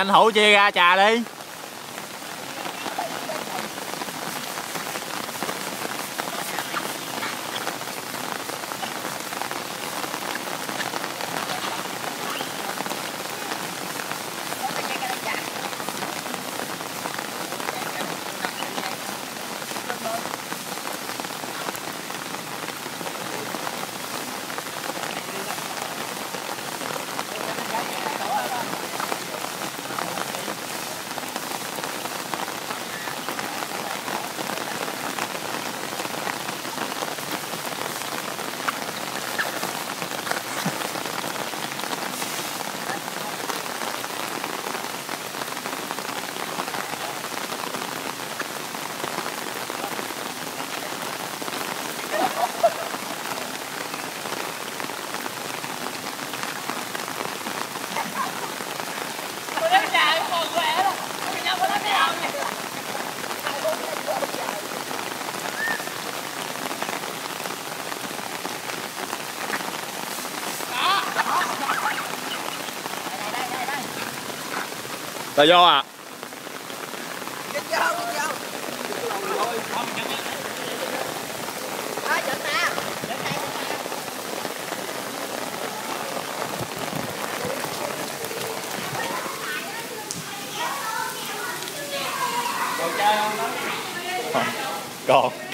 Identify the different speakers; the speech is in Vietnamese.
Speaker 1: tranh thủ chia ra trà đi. Là do à còn.